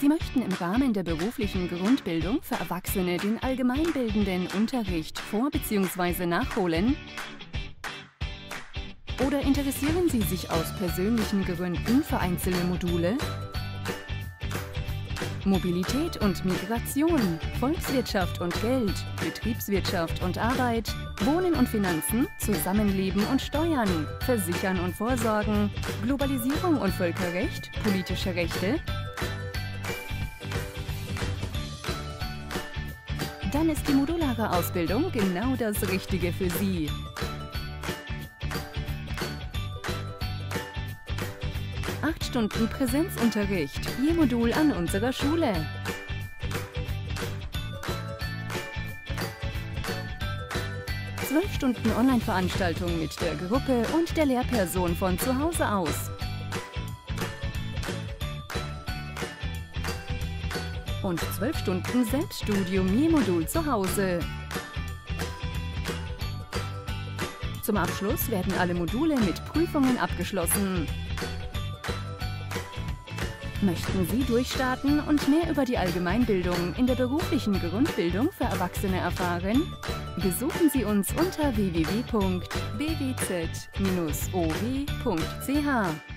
Sie möchten im Rahmen der beruflichen Grundbildung für Erwachsene den allgemeinbildenden Unterricht vor- bzw. nachholen? Oder interessieren Sie sich aus persönlichen Gründen für einzelne Module? Mobilität und Migration, Volkswirtschaft und Geld, Betriebswirtschaft und Arbeit, Wohnen und Finanzen, Zusammenleben und Steuern, Versichern und Vorsorgen, Globalisierung und Völkerrecht, politische Rechte? Dann ist die modulare Ausbildung genau das Richtige für Sie. Acht Stunden Präsenzunterricht, je Modul an unserer Schule. Zwölf Stunden Online-Veranstaltung mit der Gruppe und der Lehrperson von zu Hause aus. Und zwölf Stunden Selbststudium je Modul zu Hause. Zum Abschluss werden alle Module mit Prüfungen abgeschlossen. Möchten Sie durchstarten und mehr über die Allgemeinbildung in der beruflichen Grundbildung für Erwachsene erfahren? Besuchen Sie uns unter www.bwz-ow.ch.